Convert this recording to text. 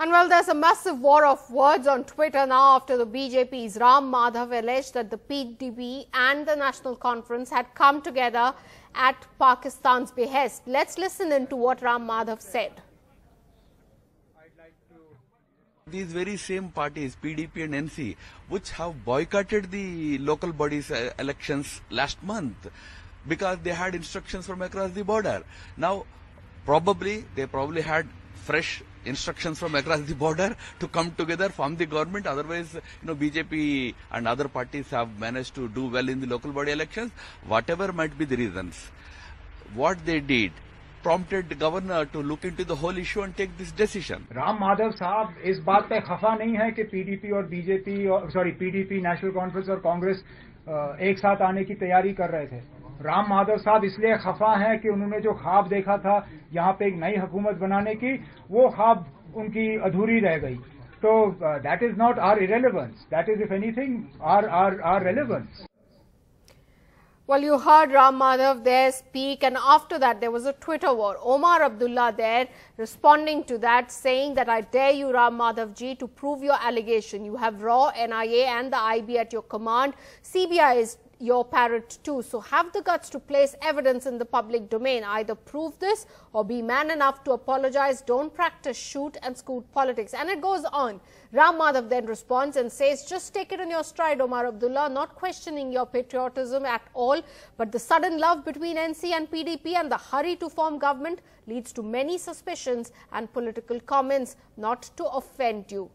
And well, there's a massive war of words on Twitter now after the BJP's Ram Madhav alleged that the PDP and the National Conference had come together at Pakistan's behest. Let's listen into what Ram Madhav said. These very same parties, PDP and NC, which have boycotted the local bodies uh, elections last month because they had instructions from across the border. Now, probably, they probably had fresh instructions from across the border to come together, form the government. Otherwise, you know, BJP and other parties have managed to do well in the local body elections. Whatever might be the reasons, what they did prompted the governor to look into the whole issue and take this decision. Ram Madhav साहब इस बात पे खफा नहीं है कि PDP और BJP और सॉरी पीडीपी नेशनल कॉन्फ्रेंस और कांग्रेस एक साथ आने की तैयारी कर रहे थे राम माधव साहब इसलिए खफा हैं कि उन्होंने जो ख्वाब देखा था यहाँ पे एक नई हुकूमत बनाने की वो ख्वाब उनकी अधूरी रह गई तो that is not are irrelevance that is if anything are are are relevance Well, you heard Ram Madhav there speak, and after that, there was a Twitter war. Omar Abdullah there responding to that, saying that I dare you, Ram Madhav ji, to prove your allegation. You have raw NIA and the IB at your command. CBI is your parrot too. So have the guts to place evidence in the public domain. Either prove this or be man enough to apologize. Don't practice shoot and scoot politics. And it goes on. Ram Madhav then responds and says, just take it in your stride, Omar Abdullah, not questioning your patriotism at all. But the sudden love between NC and PDP and the hurry to form government leads to many suspicions and political comments not to offend you.